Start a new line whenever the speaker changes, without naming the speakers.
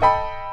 Bye.